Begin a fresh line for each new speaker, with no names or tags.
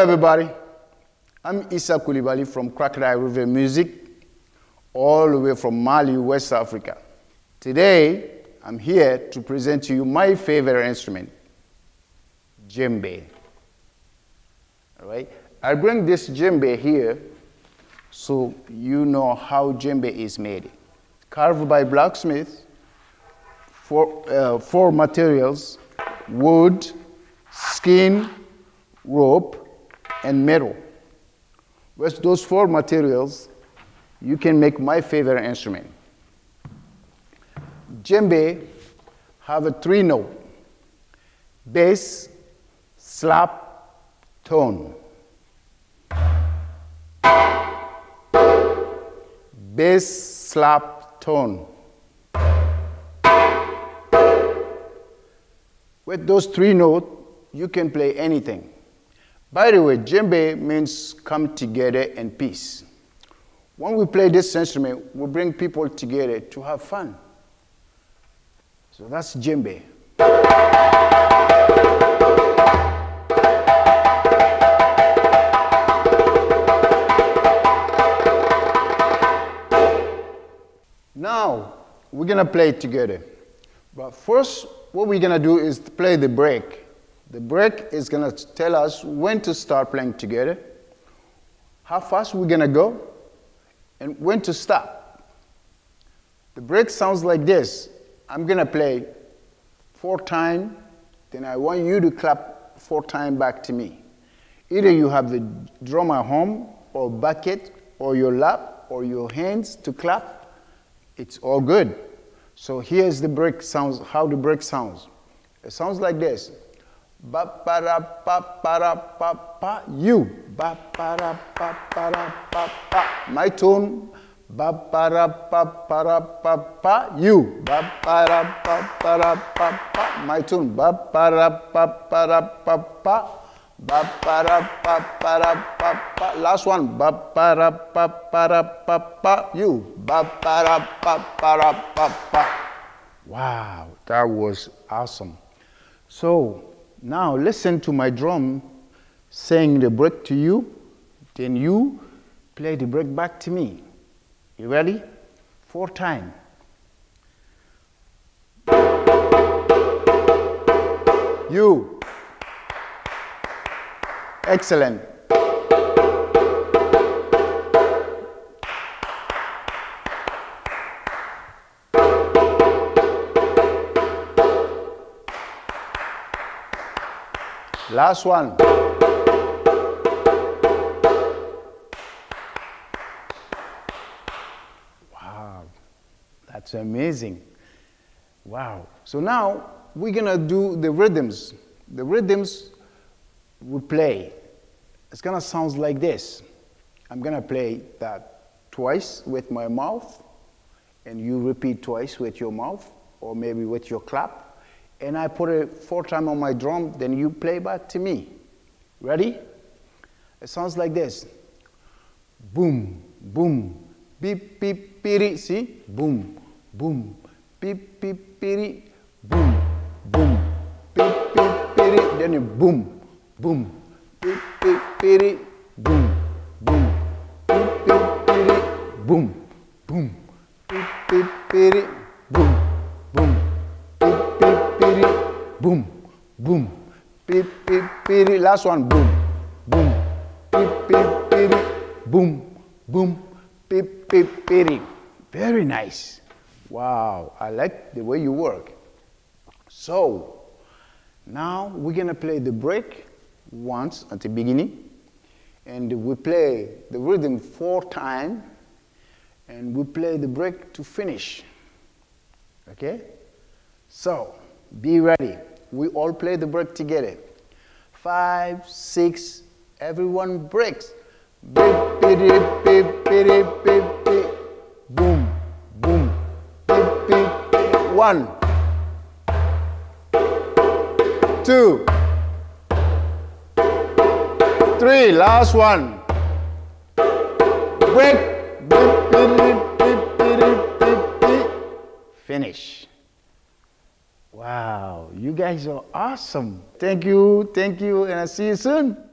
everybody. I'm Issa Coulibaly from Crocodile River Music, all the way from Mali, West Africa. Today, I'm here to present to you my favorite instrument, djembe. All right? I bring this djembe here so you know how djembe is made. Carved by blacksmith, four, uh, four materials, wood, skin, rope, and metal. With those four materials, you can make my favorite instrument. Djembe have a three note, bass, slap, tone. Bass, slap, tone. With those three notes, you can play anything. By the way, djembe means come together in peace. When we play this instrument, we bring people together to have fun. So that's djembe. Now, we're gonna play it together. But first, what we're gonna do is play the break. The break is gonna tell us when to start playing together, how fast we're gonna go, and when to stop. The break sounds like this. I'm gonna play four times, then I want you to clap four times back to me. Either you have the drum at home, or bucket, or your lap, or your hands to clap. It's all good. So here's the break sounds, how the break sounds. It sounds like this. Ba ba da ba ba da ba ba you. Ba ba da ba ba da ba ba. My tone. Ba ba da ba ba da ba ba you. Ba ba da ba ba da ba ba. My tune. Ba ba da ba ba da ba ba. Ba ba da ba ba da ba ba. Last one. Ba ba da ba ba da ba ba. You. Ba ba da ba ba da ba ba. Wow, that was awesome. So now listen to my drum saying the break to you, then you play the break back to me. You ready? Four times. You. Excellent. Last one. Wow, that's amazing. Wow. So now we're gonna do the rhythms. The rhythms we play. It's gonna sound like this. I'm gonna play that twice with my mouth, and you repeat twice with your mouth, or maybe with your clap and I put it four times on my drum, then you play back to me. Ready? It sounds like this. Boom, boom, beep, beep, beep, see? Boom, boom, beep, beep, beep, boom, boom, beep, beep, beep, then you boom, boom, beep, beep, beep, boom, boom, beep, beep, beep, boom, boom, beep, beep, beep, boom boom, boom, boom, beep, beep, beep, last one, boom, boom, beep, beep, beep, boom, boom, beep, beep, beep. Very nice. Wow, I like the way you work. So, now we're gonna play the break once at the beginning, and we play the rhythm four times, and we play the break to finish. Okay? So, be ready. We all play the break together. Five, six, everyone breaks. Beep, beep, beep, beep, beep, beep. Boom, boom, beep, beep, beep. One, two, three, last one. Break, beep, beep, beep, beep, beep, beep. Finish. Wow, you guys are awesome. Thank you, thank you, and I'll see you soon.